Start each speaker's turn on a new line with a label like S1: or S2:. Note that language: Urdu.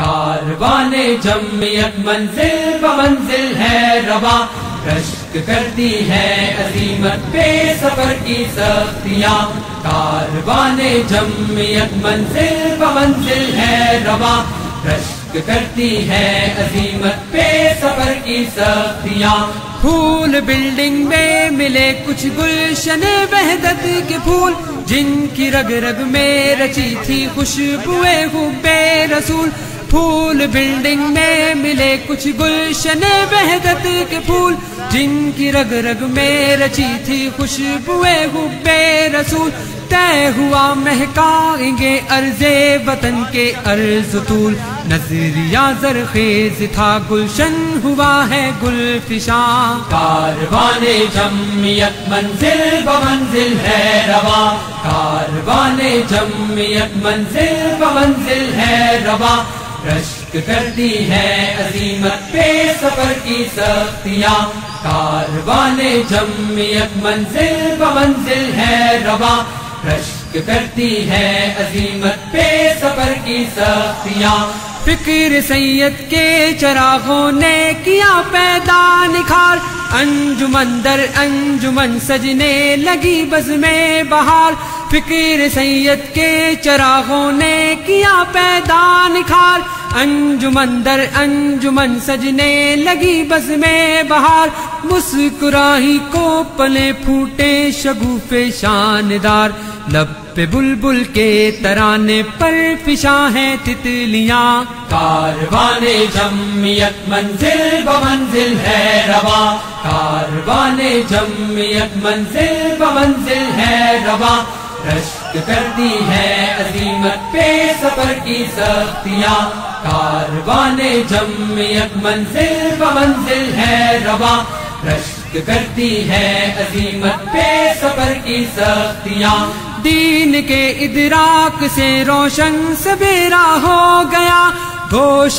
S1: کاروان جمعیت منزل ب منزل ہے روا، رشک کرتی ہے عظیمت پہ سفر کی سختیاں۔ کاروان جمعیت منزل ب منزل ہے روا، رشک کرتی ہے عظیمت پہ سفر کی سختیاں۔
S2: پھول بلڈنگ میں ملے کچھ گلشن وحدت کے پھول، جن کی رگ رگ میں رچی تھی خوشبوئے بے رسول۔ پھول بلڈنگ میں ملے کچھ گلشن وحدت کے پھول۔ جن کی رگ رگ میں رچی تھی خوشبوئے بے رسول۔ طے ہوا مہکائیں گے ارض وطن کے ارض طول۔ نظریہ زرخیز تھا، گلشن ہوا ہے گل فشاں
S1: کاروان جمعیت منزل ب منزل ہے روا کاروان جمعیت منزل ب منزل ہے روا رشک کرتی ہے عظیمت پہ سفر کی سختیاں۔ کاروان جمعیت منزل ب منزل ہے روا رشک کرتی ہے عظیمت پہ سفر کی سختیاں۔
S2: فکر سید کے چراغوں نے کیا پیدا نکھار۔ انجمن در انجمن سجنے لگی بز میں بہار۔ فکر سید کے چراغوں نے کیا پیدا انجمن در انجمن سجنے لگی بز میں بہار۔ مسکراہی کو پلے پھوٹے شگوفے شاندار۔ لب پہ بلبل کے ترانے پر فشاں ہیں تتلیاں۔
S1: کاروان جمعیت منزل ب منزل ہے روا۔ کاروان جمعیت منزل ب منزل ہے روا۔ رشک کرتی ہے عظیمت پہ سفر کی سختیاں۔ کاروان جمعیت منزل ب منزل ہے روا رشک کرتی ہے عظیمت پہ سفر کی سختیاں۔
S2: دین کے ادراک سے روشن سبیرا ہو گیا۔ گوش